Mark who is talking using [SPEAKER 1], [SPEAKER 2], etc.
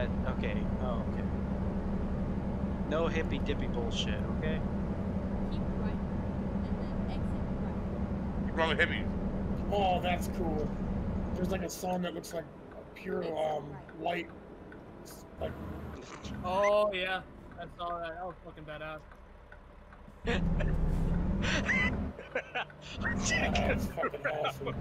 [SPEAKER 1] that. Okay. Oh, okay. No hippy dippy bullshit. Okay.
[SPEAKER 2] Keep right, and then exit right.
[SPEAKER 3] hippie.
[SPEAKER 4] Oh, that's cool. There's like a song that looks like pure um light. Like
[SPEAKER 5] Oh yeah, I saw that. That was fucking badass.
[SPEAKER 4] that's fucking awesome.